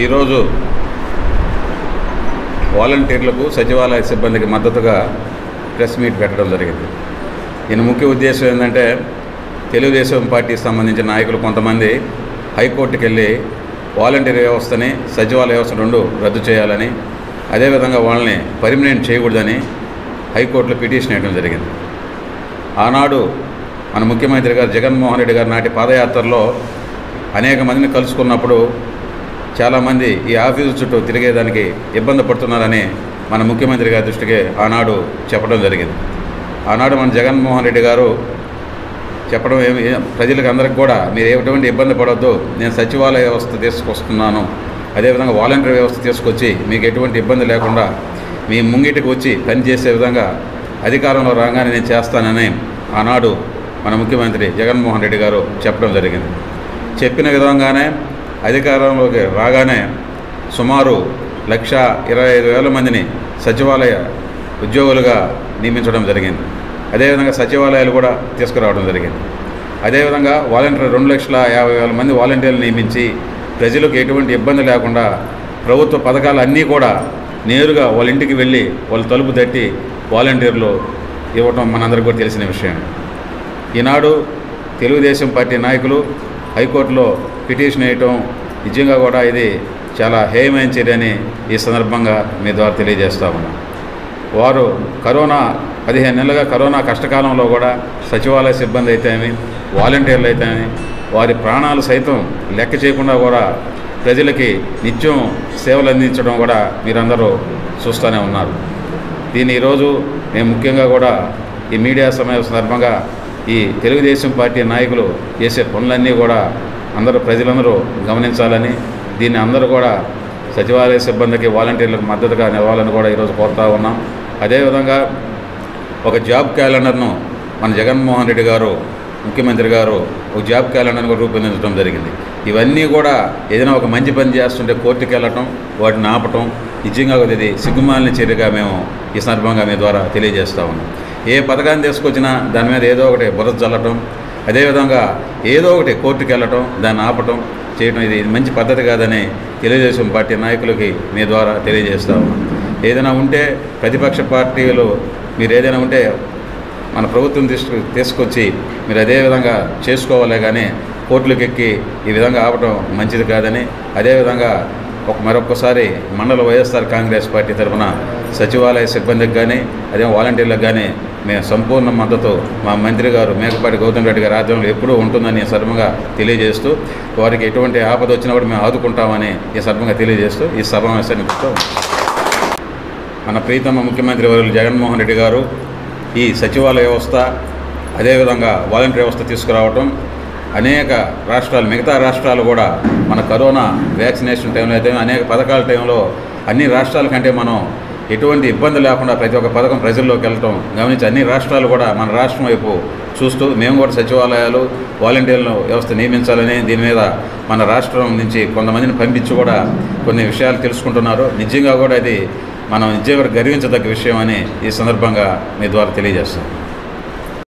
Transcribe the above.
ఈరోజు వాలంటీర్లకు సచివాలయ సిబ్బందికి మద్దతుగా ప్రెస్ మీట్ పెట్టడం జరిగింది. దీని ముఖ్య ఉద్దేశం ఏంటంటే తెలుగుదేశం పార్టీకి సంబంధించిన నాయకులు కొంతమంది హైకోర్టుకి వెళ్ళి వాలంటీర్ వ్యవస్థని సచివాలయ వ్యవస్థ రెండు రద్దు చేయాలని అదేవిధంగా వాళ్ళని పర్మినెంట్ చేయకూడదని హైకోర్టులో పిటిషన్ వేయడం జరిగింది. ఆనాడు మన ముఖ్యమంత్రి గారు జగన్మోహన్ రెడ్డి గారు నాటి పాదయాత్రలో అనేక మందిని కలుసుకున్నప్పుడు చాలామంది ఈ ఆఫీసు చుట్టూ తిరిగేదానికి ఇబ్బంది పడుతున్నారని మన ముఖ్యమంత్రి గారి దృష్టికి ఆనాడు చెప్పడం జరిగింది. ఆనాడు మన జగన్మోహన్ రెడ్డి గారు చెప్పడం ఏమి ప్రజలకు అందరికి కూడా మీరు ఎటువంటి ఇబ్బంది పడవద్దు నేను సచివాలయ వ్యవస్థ తీసుకొస్తున్నాను. అదేవిధంగా వాలంటీర్ వ్యవస్థ తీసుకొచ్చి మీకు ఎటువంటి ఇబ్బంది లేకుండా మీ ముంగిటికి వచ్చి పనిచేసే విధంగా అధికారంలో రాగానే నేను చేస్తానని ఆనాడు మన ముఖ్యమంత్రి జగన్మోహన్ రెడ్డి గారు చెప్పడం జరిగింది. చెప్పిన విధంగానే అధికారంలోకి రాగానే సుమారు లక్ష ఇరవై ఐదు వేల మందిని సచివాలయ ఉద్యోగులుగా నియమించడం జరిగింది. అదేవిధంగా సచివాలయాలు కూడా తీసుకురావడం జరిగింది. అదేవిధంగా వాలంటీర్ రెండు లక్షల యాభై వేల మంది వాలంటీర్లు నియమించి ప్రజలకు ఎటువంటి ఇబ్బంది లేకుండా ప్రభుత్వ పథకాలు అన్నీ కూడా నేరుగా వాళ్ళ ఇంటికి వెళ్ళి వాళ్ళు తలుపు తట్టి వాలంటీర్లు ఇవ్వటం మనందరికీ కూడా తెలిసిన విషయం. ఈనాడు తెలుగుదేశం పార్టీ నాయకులు హైకోర్టులో పిటిషన్ వేయటం నిజంగా కూడా ఇది చాలా హేయమైన చర్యని ఈ సందర్భంగా మీ ద్వారా తెలియజేస్తా ఉన్నాం. వారు కరోనా పదిహేను నెలలుగా కరోనా కష్టకాలంలో కూడా సచివాలయ సిబ్బంది అయితేనేమి వాలంటీర్లు అయితేనేమి వారి ప్రాణాలు సైతం లెక్క చేయకుండా కూడా ప్రజలకి నిత్యం సేవలు అందించడం కూడా మీరందరూ చూస్తూనే ఉన్నారు. దీన్ని ఈరోజు మేము ముఖ్యంగా కూడా ఈ మీడియా సమయం సందర్భంగా ఈ తెలుగుదేశం పార్టీ నాయకులు చేసే పనులన్నీ కూడా అందరూ ప్రజలందరూ గమనించాలని దీన్ని అందరూ కూడా సచివాలయ సిబ్బందికి వాలంటీర్లకు మద్దతుగా నిలవాలని కూడా ఈరోజు కోరుతా ఉన్నాం. అదేవిధంగా ఒక జాబ్ క్యాలెండర్ను మన జగన్మోహన్ రెడ్డి గారు ముఖ్యమంత్రి గారు ఒక జాబ్ క్యాలెండర్ని కూడా రూపొందించడం జరిగింది. ఇవన్నీ కూడా ఏదైనా ఒక మంచి పని చేస్తుంటే కోర్టుకు వెళ్ళటం వాటిని ఆపటం నిజంగా కూడా ఇది సిగ్గుమాలిన చర్యగా మేము ఈ సందర్భంగా మీ ద్వారా తెలియజేస్తా ఉన్నాం. ఏ పథకాన్ని తీసుకొచ్చినా దాని మీద ఏదో ఒకటి బురద చల్లటం అదేవిధంగా ఏదో ఒకటి కోర్టుకు వెళ్ళటం దాన్ని ఆపటం చేయడం ఇది మంచి పద్ధతి కాదని తెలుగుదేశం పార్టీ నాయకులకి మీ ద్వారా తెలియజేస్తాము ఏదైనా ఉంటే ప్రతిపక్ష పార్టీలు మీరు ఏదైనా ఉంటే మన ప్రభుత్వం తీసుకు తీసుకొచ్చి మీరు అదే విధంగా చేసుకోవాలే కానీ కోర్టులకు ఎక్కి ఈ విధంగా ఆపటం మంచిది కాదని అదేవిధంగా ఒక మరొకసారి మండల వైఎస్ఆర్ కాంగ్రెస్ పార్టీ తరఫున సచివాలయ సిబ్బందికి కానీ అదే వాలంటీర్లకు కానీ మేము సంపూర్ణ మద్దతు మా మంత్రి గారు మేకపాటి గౌతమ్ రెడ్డి గారి ఆధ్వర్యంలో ఎప్పుడూ ఉంటుందని ఈ సర్వంగా తెలియజేస్తూ వారికి ఎటువంటి ఆపద వచ్చినా కూడా మేము ఆదుకుంటామని ఈ సర్వంగా తెలియజేస్తూ ఈ సమావేశాన్ని మన ప్రీతమ ముఖ్యమంత్రి వర్యులు జగన్మోహన్ రెడ్డి గారు ఈ సచివాలయ వ్యవస్థ అదేవిధంగా వాలంటీర్ వ్యవస్థ తీసుకురావటం అనేక రాష్ట్రాలు మిగతా రాష్ట్రాలు కూడా మన కరోనా వ్యాక్సినేషన్ టైంలో అయితే అనేక పథకాల టైంలో అన్ని రాష్ట్రాల కంటే మనం ఎటువంటి ఇబ్బంది లేకుండా ప్రతి ఒక్క పథకం ప్రజల్లోకి వెళ్ళటం గమనించి అన్ని రాష్ట్రాలు కూడా మన రాష్ట్రం వైపు చూస్తూ మేము కూడా సచివాలయాలు వాలంటీర్లను వ్యవస్థ నియమించాలని దీని మీద మన రాష్ట్రం నుంచి కొంతమందిని పంపించి కూడా కొన్ని విషయాలు తెలుసుకుంటున్నారు. నిజంగా కూడా ఇది మనం నిజంగా గర్వించదగ్గ విషయం అని ఈ సందర్భంగా మీ ద్వారా తెలియజేస్తాం